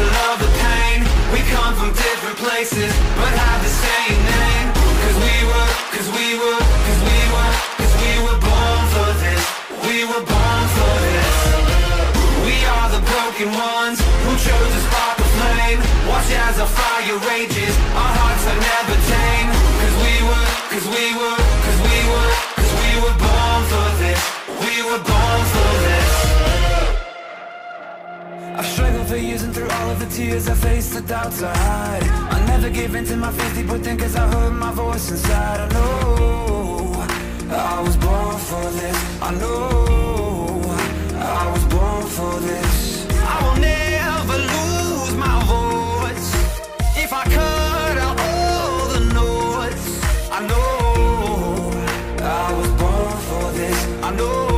to love the pain. We come from different places but have the same name. Cause we were, cause we were, cause we were, cause we were born for this. We were born for this. We are the broken ones who chose to spark a flame. Watch as our fire rages, our the years through all of the tears I faced the doubts I had. I never gave in to my fears, deep within cause I heard my voice inside. I know I was born for this. I know I was born for this. I will never lose my voice. If I cut out all the noise I know I was born for this. I know